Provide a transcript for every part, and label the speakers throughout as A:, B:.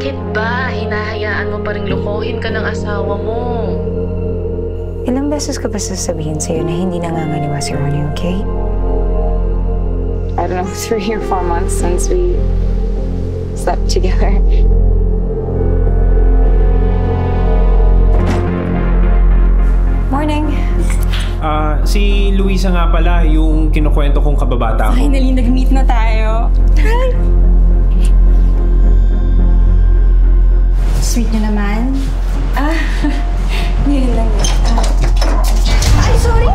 A: Bakit ba hinahayaan mo pa rin lokohin ka ng asawa mo?
B: Ilang beses ko pa sasabihin sa'yo na hindi nangangaliwa si Ronnie, okay?
C: I don't know, three or four months since we slept together.
B: Morning.
D: Ah, si Luisa nga pala, yung kinukwento kong kababata ko.
C: Finally, nag-meet na tayo.
E: Sweet nyo naman. Ah, ngayon lang yun. Ah. Ay, sorry!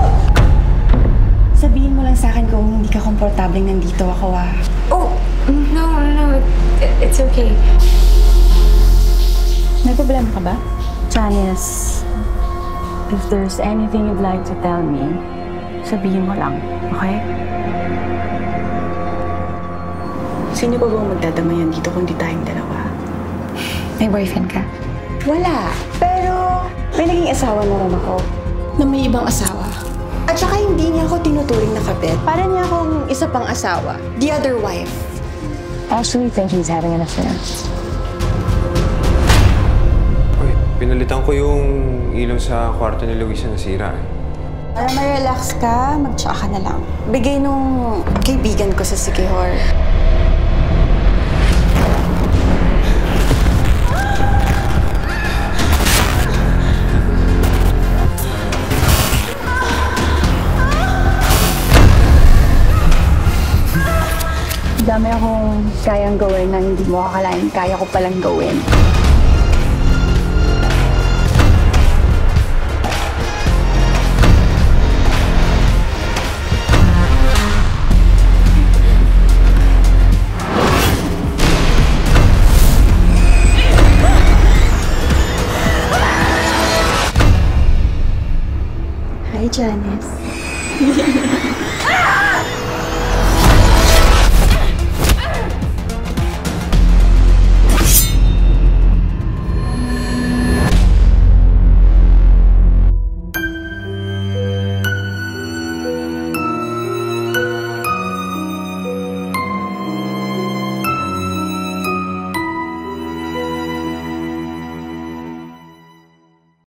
E: Sabihin mo lang sa akin kung hindi ka komportableng nandito ako ah.
C: Oh, no, no, no. It- it's okay.
E: May problema ka ba? Janice, if there's anything you'd like to tell me, sabihin mo lang, okay? Sino ba bang magdadamayan dito kundi tayong dalawa?
B: May boyfriend ka?
E: Wala. Pero may naging asawa na rin ako. Na may ibang asawa. At saka hindi niya ako tinuturing na kabit. Para niya akong isa pang asawa. The other wife.
B: Actually, think he's having an affair.
F: Uy, pinalitan ko yung ilaw sa kwarto ni Luisa na sira eh.
E: Para ma-relax ka, mag-tsaka ka na lang. Bigay nung kaibigan ko sa Sikihor. Dami akong kayang gawin na hindi mo akalain kaya ko palang gawin. Hi, Janice.